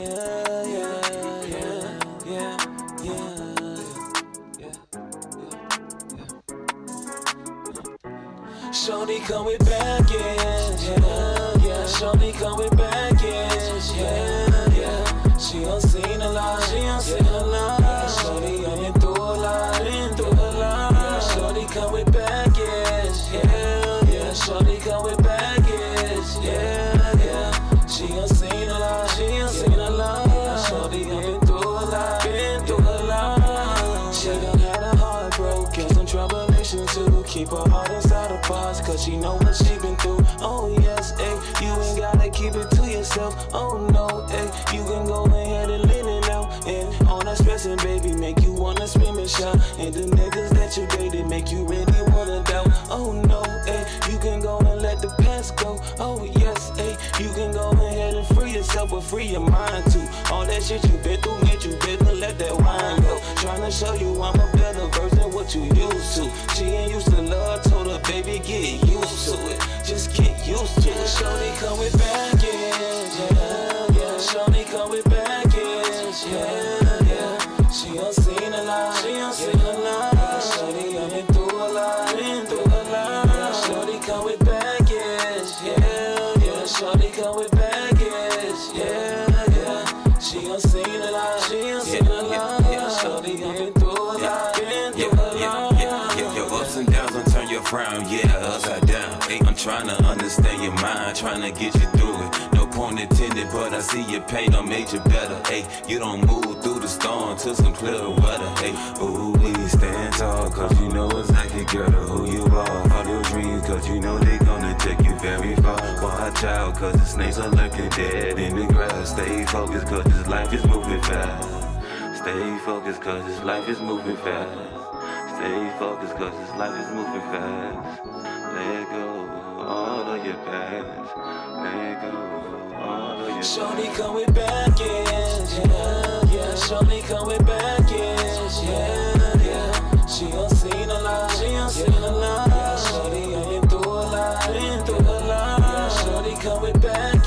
Yeah, yeah, yeah, yeah, yeah, yeah, yeah, yeah. Shorty come yeah, yeah. Shorty come with baggage, yeah, yeah. Keep her heart inside her box, cause she know what she been through. Oh yes, ayy, you ain't gotta keep it to yourself. Oh no, ayy, you can go ahead and let it out. And all that stressing, baby, make you wanna scream and shout. And the niggas that you dated make you really wanna doubt. Oh no, ayy, you can go and let the past go. Oh yes, ayy, you can go ahead and free yourself, but free your mind too. All that shit you been through, made you better let that wine go. Tryna show you I'm a better version what you used to. Come with baggage, yeah, yeah. Shorty come with baggage, yeah, yeah. She done seen a lot, she done seen a lot. Shorty done been through a lot, been through a lot. Shorty come with baggage, yeah, yeah. Shorty yeah, upside down. Hey, I'm trying to understand your mind, trying to get you through it. No pun intended, but I see your pain don't make you better. Hey, you don't move through the storm to some clear weather. Hey, ooh, we stand tall, cause you know it's like exactly, girl, who you are. All your dreams, cause you know they gonna take you very far. Watch out, cause the snakes are lurking dead in the grass. Stay focused, cause this life is moving fast. Stay focused, cause this life is moving fast. Stay focused cause this life is moving fast. Let go all of your past. Let go all of your past. Shorty coming back, yeah, yeah, yeah Shorty come with baggage. yeah, yeah. She done seen a lot, she done seen a lot yeah, Shorty, I been through a lot, been through a lot. Yeah, come with baggage.